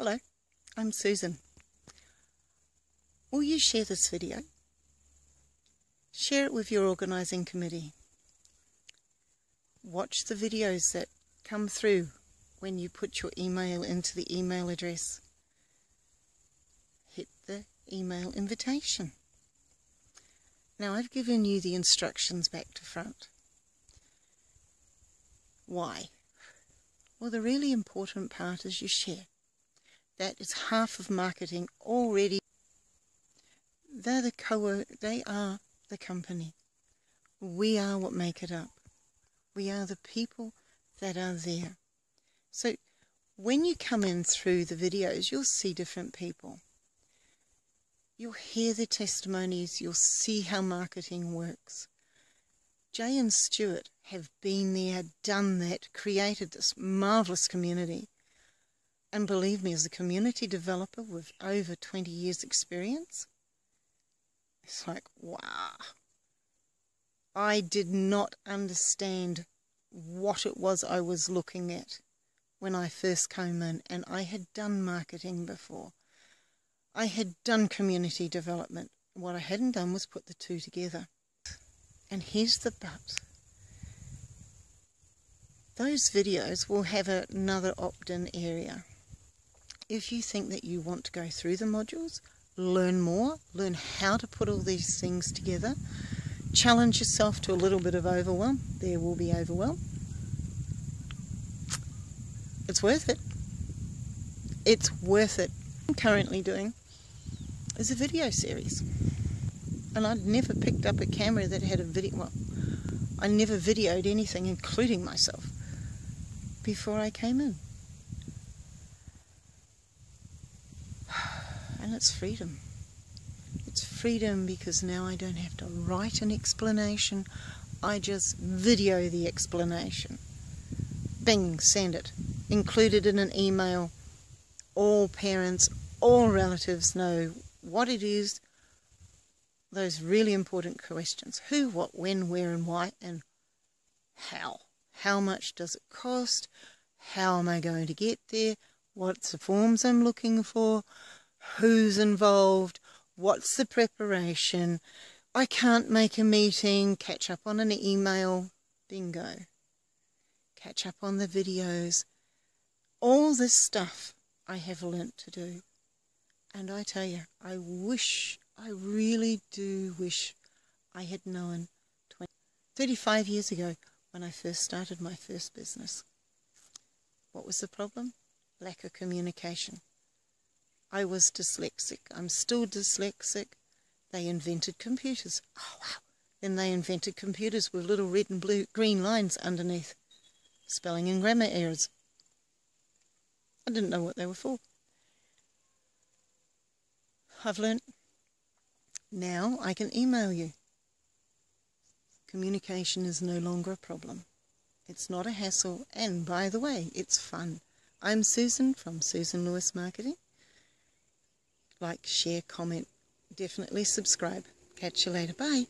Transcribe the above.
Hello, I'm Susan. Will you share this video? Share it with your organising committee. Watch the videos that come through when you put your email into the email address. Hit the email invitation. Now I've given you the instructions back to front. Why? Well, the really important part is you share. That is half of marketing already. They're the co they are the company. We are what make it up. We are the people that are there. So when you come in through the videos, you'll see different people. You'll hear the testimonies, you'll see how marketing works. Jay and Stuart have been there, done that, created this marvellous community. And believe me, as a community developer with over 20 years' experience, it's like, wow. I did not understand what it was I was looking at when I first came in, and I had done marketing before. I had done community development. What I hadn't done was put the two together. And here's the but. Those videos will have another opt-in area. If you think that you want to go through the modules, learn more, learn how to put all these things together, challenge yourself to a little bit of overwhelm, there will be overwhelm. It's worth it. It's worth it. I'm currently doing is a video series. And I'd never picked up a camera that had a video, well, I never videoed anything, including myself, before I came in. And it's freedom. It's freedom because now I don't have to write an explanation. I just video the explanation. Bing, send it. Included in an email. All parents, all relatives know what it is, those really important questions. Who, what, when, where and why and how. How much does it cost? How am I going to get there? What's the forms I'm looking for? Who's involved? What's the preparation? I can't make a meeting, catch up on an email. Bingo. Catch up on the videos. All this stuff I have learnt to do. And I tell you, I wish, I really do wish I had known 20, 35 years ago when I first started my first business. What was the problem? Lack of communication. I was dyslexic. I'm still dyslexic. They invented computers. Oh, wow. Then they invented computers with little red and blue green lines underneath. Spelling and grammar errors. I didn't know what they were for. I've learnt. Now I can email you. Communication is no longer a problem. It's not a hassle, and by the way, it's fun. I'm Susan from Susan Lewis Marketing. Like, share, comment, definitely subscribe. Catch you later. Bye.